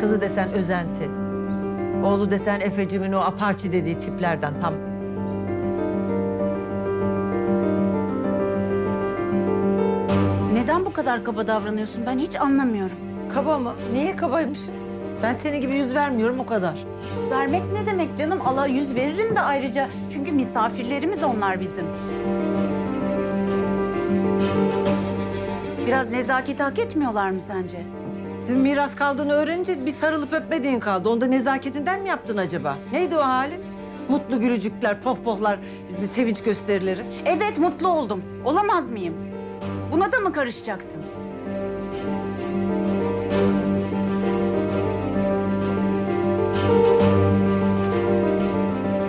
Kızı desen özenti. Oğlu desen Efecimin o apaçi dediği tiplerden tam. Neden bu kadar kaba davranıyorsun? Ben hiç anlamıyorum. Kaba mı? Niye kabaymışım? Ben senin gibi yüz vermiyorum o kadar. Yüz vermek ne demek canım? Allah yüz veririm de ayrıca. Çünkü misafirlerimiz onlar bizim. Biraz nezaket hak etmiyorlar mı sence? Dün miras kaldığını öğrenince bir sarılıp öpmediğin kaldı. Onda nezaketinden mi yaptın acaba? Neydi o halin? Mutlu gülücükler, pohpohlar, sevinç gösterileri. Evet mutlu oldum. Olamaz mıyım? Buna da mı karışacaksın?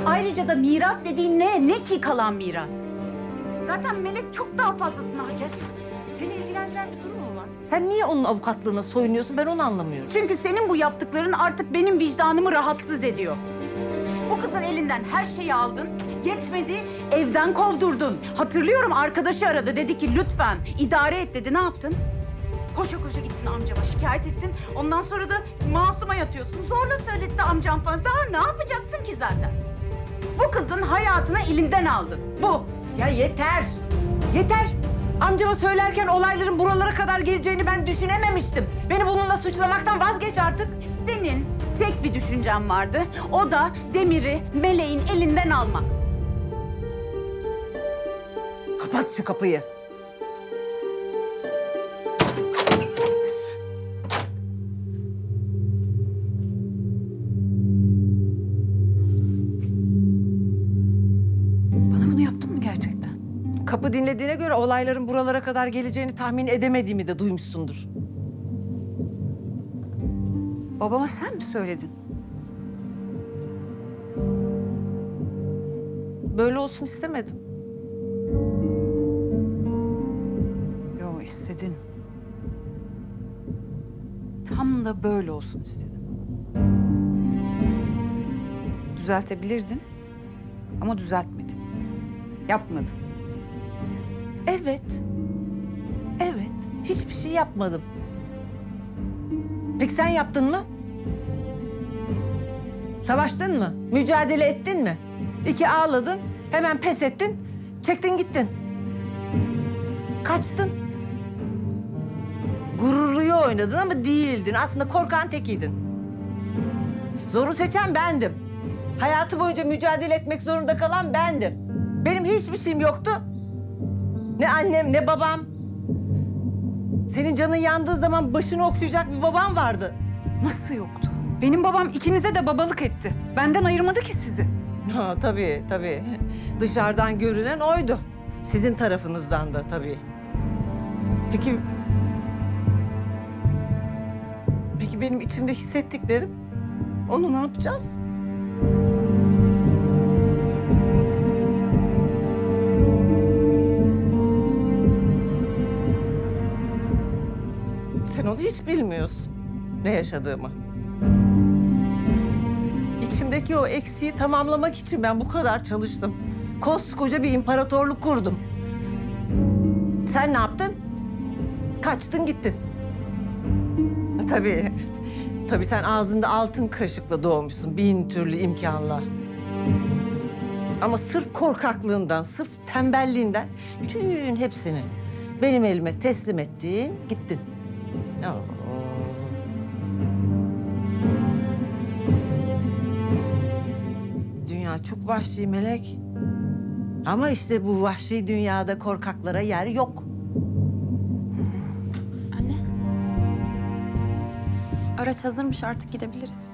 Ayrıca da miras dediğin ne? Ne ki kalan miras? Zaten Melek çok daha fazlasını hak eder. Seni ilgilendiren bir durum mu var? Sen niye onun avukatlığına soyunuyorsun ben onu anlamıyorum. Çünkü senin bu yaptıkların artık benim vicdanımı rahatsız ediyor. Bu kızın elinden her şeyi aldın, yetmedi, evden kovdurdun. Hatırlıyorum arkadaşı aradı, dedi ki lütfen idare et dedi. Ne yaptın? Koşa koşa gittin amcama şikayet ettin. Ondan sonra da masuma yatıyorsun. Zorla söyletti amcam falan. Daha ne yapacaksın ki zaten? Bu kızın hayatını elinden aldın. Bu. Ya yeter. Yeter. Amcama söylerken olayların buralara kadar geleceğini ben düşünememiştim. Beni bununla suçlamaktan vazgeç artık. Senin tek bir düşüncen vardı. O da Demir'i Meleğin elinden almak. Kapat şu kapıyı. Kapı dinlediğine göre olayların buralara kadar geleceğini tahmin edemediğimi de duymuşsundur. Babama sen mi söyledin? Böyle olsun istemedim. Yo istedin. Tam da böyle olsun istedin. Düzeltebilirdin ama düzeltmedin. Yapmadın. Evet. Evet. Hiçbir şey yapmadım. Peki sen yaptın mı? Savaştın mı? Mücadele ettin mi? İki ağladın, hemen pes ettin, çektin gittin. Kaçtın. Gururluyu oynadın ama değildin. Aslında korkan tekiydin. Zoru seçen bendim. Hayatı boyunca mücadele etmek zorunda kalan bendim. Benim hiçbir şeyim yoktu. Ne annem ne babam. Senin canın yandığı zaman başını okşayacak bir babam vardı. Nasıl yoktu? Benim babam ikinize de babalık etti. Benden ayırmadı ki sizi. Ha, tabii tabii. Dışarıdan görünen oydu. Sizin tarafınızdan da tabii. Peki... Peki benim içimde hissettiklerim? Onu ne yapacağız? Sen onu hiç bilmiyorsun. Ne yaşadığımı. İçimdeki o eksiği tamamlamak için ben bu kadar çalıştım. Koskoca bir imparatorluk kurdum. Sen ne yaptın? Kaçtın gittin. Tabii. Tabii sen ağzında altın kaşıkla doğmuşsun bin türlü imkanla. Ama sırf korkaklığından, sırf tembelliğinden bütün hepsini benim elime teslim ettin, gittin. Dünya çok vahşi melek. Ama işte bu vahşi dünyada korkaklara yer yok. Anne. Araç hazırmış artık gidebiliriz.